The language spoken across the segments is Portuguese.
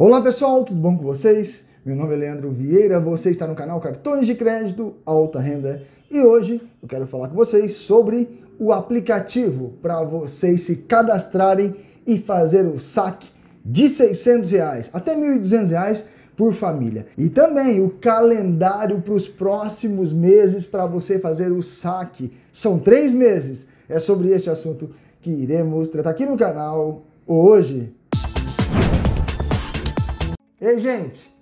Olá pessoal, tudo bom com vocês? Meu nome é Leandro Vieira, você está no canal Cartões de Crédito Alta Renda e hoje eu quero falar com vocês sobre o aplicativo para vocês se cadastrarem e fazer o saque de 600 reais até 1.200 reais por família. E também o calendário para os próximos meses para você fazer o saque. São três meses. É sobre este assunto que iremos tratar aqui no canal hoje. Ei, gente,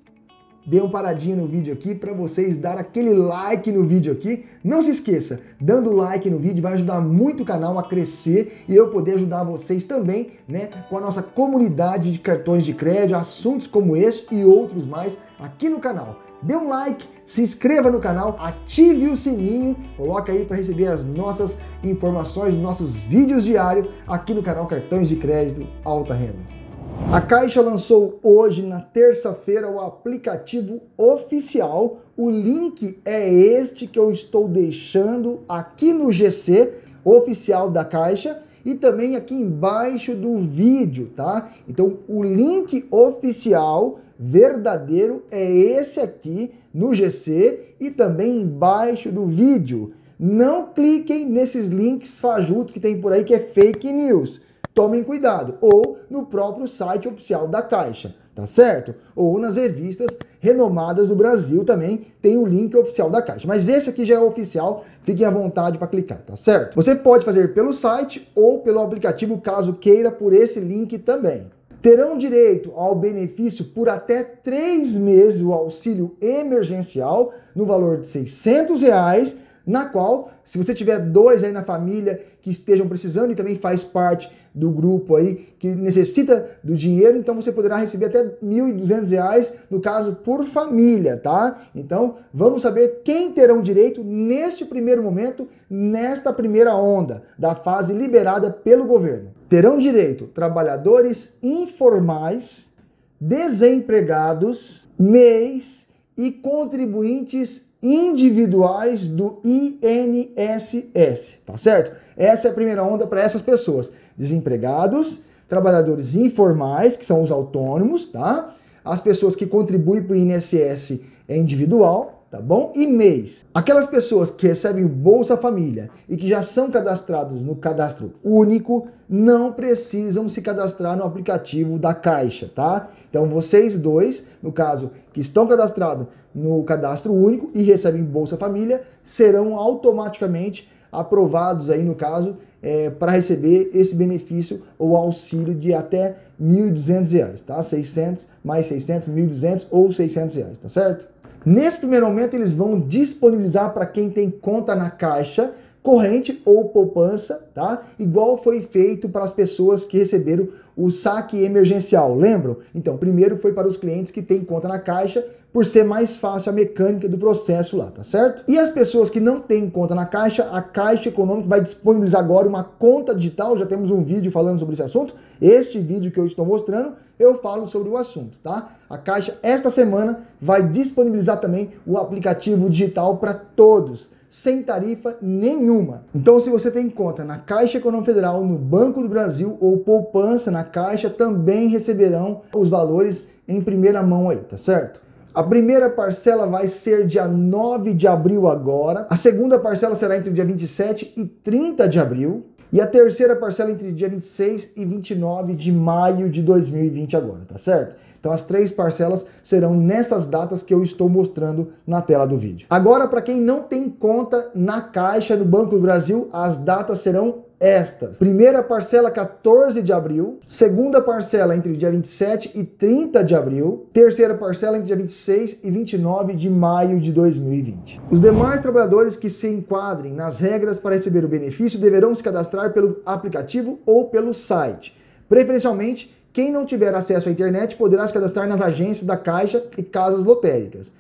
dê um paradinho no vídeo aqui para vocês dar aquele like no vídeo aqui. Não se esqueça, dando like no vídeo vai ajudar muito o canal a crescer e eu poder ajudar vocês também, né, com a nossa comunidade de cartões de crédito, assuntos como esse e outros mais aqui no canal. Dê um like, se inscreva no canal, ative o sininho, coloca aí para receber as nossas informações, nossos vídeos diários aqui no canal Cartões de Crédito Alta Renda. A Caixa lançou hoje, na terça-feira, o aplicativo oficial. O link é este que eu estou deixando aqui no GC oficial da Caixa e também aqui embaixo do vídeo, tá? Então, o link oficial verdadeiro é esse aqui no GC e também embaixo do vídeo. Não cliquem nesses links fajutos que tem por aí que é fake news tomem cuidado. Ou no próprio site oficial da Caixa, tá certo? Ou nas revistas renomadas do Brasil também tem o link oficial da Caixa. Mas esse aqui já é oficial, fiquem à vontade para clicar, tá certo? Você pode fazer pelo site ou pelo aplicativo, caso queira, por esse link também. Terão direito ao benefício por até três meses o auxílio emergencial no valor de 600 reais na qual, se você tiver dois aí na família que estejam precisando e também faz parte do grupo aí que necessita do dinheiro, então você poderá receber até R$ 1.200, no caso, por família, tá? Então, vamos saber quem terão direito neste primeiro momento, nesta primeira onda da fase liberada pelo governo. Terão direito trabalhadores informais, desempregados, MEIs e contribuintes individuais do INSS, tá certo? Essa é a primeira onda para essas pessoas: desempregados, trabalhadores informais, que são os autônomos, tá? As pessoas que contribuem para o INSS é individual, tá bom? E mês. Aquelas pessoas que recebem o Bolsa Família e que já são cadastrados no cadastro único não precisam se cadastrar no aplicativo da Caixa, tá? Então vocês dois, no caso, que estão cadastrados no cadastro único e recebem Bolsa Família, serão automaticamente aprovados aí no caso é, para receber esse benefício ou auxílio de até R$ 1.200, tá? 600 mais 600, 1.200 ou 600 reais, tá certo? Nesse primeiro momento, eles vão disponibilizar para quem tem conta na Caixa corrente ou poupança, tá? Igual foi feito para as pessoas que receberam o saque emergencial, lembram? Então, primeiro foi para os clientes que têm conta na Caixa, por ser mais fácil a mecânica do processo lá, tá certo? E as pessoas que não têm conta na Caixa, a Caixa Econômica vai disponibilizar agora uma conta digital, já temos um vídeo falando sobre esse assunto. Este vídeo que eu estou mostrando, eu falo sobre o assunto, tá? A Caixa esta semana vai disponibilizar também o aplicativo digital para todos sem tarifa nenhuma. Então, se você tem conta na Caixa Econômica Federal, no Banco do Brasil ou poupança na Caixa, também receberão os valores em primeira mão aí, tá certo? A primeira parcela vai ser dia 9 de abril agora. A segunda parcela será entre o dia 27 e 30 de abril. E a terceira parcela entre dia 26 e 29 de maio de 2020 agora, tá certo? Então as três parcelas serão nessas datas que eu estou mostrando na tela do vídeo. Agora, para quem não tem conta na Caixa do Banco do Brasil, as datas serão estas. Primeira parcela 14 de abril, segunda parcela entre dia 27 e 30 de abril, terceira parcela entre dia 26 e 29 de maio de 2020. Os demais trabalhadores que se enquadrem nas regras para receber o benefício deverão se cadastrar pelo aplicativo ou pelo site. Preferencialmente, quem não tiver acesso à internet poderá se cadastrar nas agências da Caixa e casas lotéricas.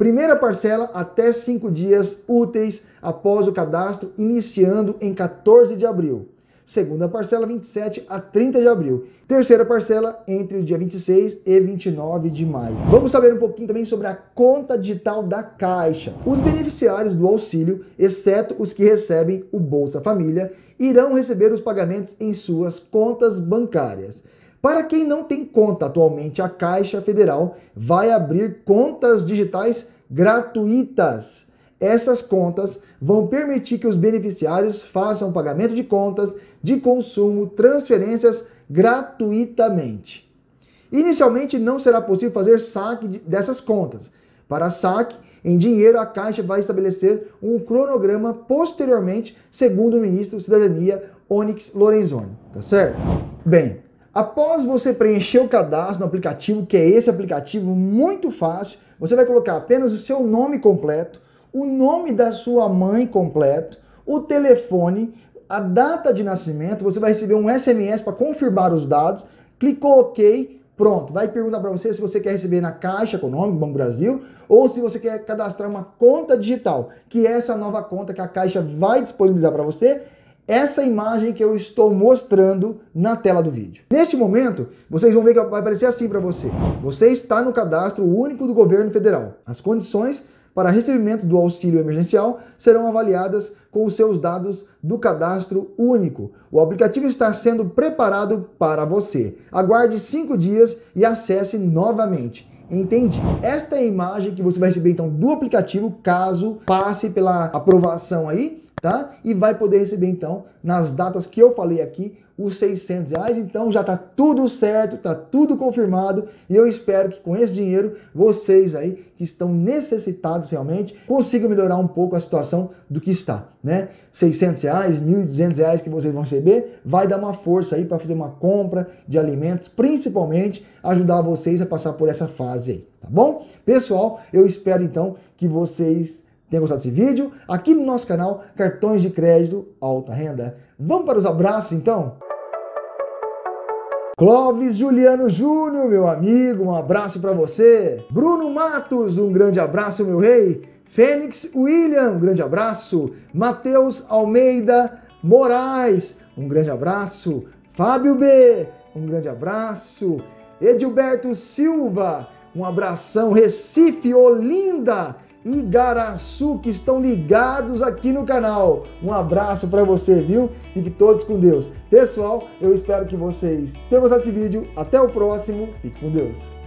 Primeira parcela até cinco dias úteis após o cadastro, iniciando em 14 de abril. Segunda parcela, 27 a 30 de abril. Terceira parcela, entre o dia 26 e 29 de maio. Vamos saber um pouquinho também sobre a conta digital da Caixa. Os beneficiários do auxílio, exceto os que recebem o Bolsa Família, irão receber os pagamentos em suas contas bancárias. Para quem não tem conta atualmente, a Caixa Federal vai abrir contas digitais gratuitas. Essas contas vão permitir que os beneficiários façam pagamento de contas de consumo, transferências gratuitamente. Inicialmente não será possível fazer saque dessas contas. Para saque em dinheiro, a Caixa vai estabelecer um cronograma posteriormente, segundo o ministro da Cidadania, Onyx Lorenzoni. Tá certo? Bem, após você preencher o cadastro no aplicativo, que é esse aplicativo muito fácil, você vai colocar apenas o seu nome completo, o nome da sua mãe completo, o telefone, a data de nascimento, você vai receber um SMS para confirmar os dados, clicou OK, pronto. Vai perguntar para você se você quer receber na Caixa Econômica, Banco Brasil, ou se você quer cadastrar uma conta digital, que é essa nova conta que a Caixa vai disponibilizar para você essa imagem que eu estou mostrando na tela do vídeo. Neste momento, vocês vão ver que vai aparecer assim para você. Você está no cadastro único do governo federal. As condições para recebimento do auxílio emergencial serão avaliadas com os seus dados do cadastro único. O aplicativo está sendo preparado para você. Aguarde cinco dias e acesse novamente. Entendi. Esta é a imagem que você vai receber então do aplicativo caso passe pela aprovação aí tá? E vai poder receber então, nas datas que eu falei aqui, os 600 reais. Então já tá tudo certo, tá tudo confirmado e eu espero que com esse dinheiro vocês aí que estão necessitados realmente consigam melhorar um pouco a situação do que está, né? 600 reais, 1.200 reais que vocês vão receber vai dar uma força aí para fazer uma compra de alimentos, principalmente ajudar vocês a passar por essa fase aí, tá bom? Pessoal, eu espero então que vocês Tenha gostado desse vídeo? Aqui no nosso canal, cartões de crédito alta renda. Vamos para os abraços então? Clóvis Juliano Júnior, meu amigo, um abraço para você. Bruno Matos, um grande abraço, meu rei. Fênix William, um grande abraço. Matheus Almeida Moraes, um grande abraço. Fábio B, um grande abraço. Edilberto Silva, um abração. Recife, Olinda, e Garaçu que estão ligados aqui no canal. Um abraço para você, viu? Fique todos com Deus. Pessoal, eu espero que vocês tenham gostado desse vídeo. Até o próximo. Fique com Deus.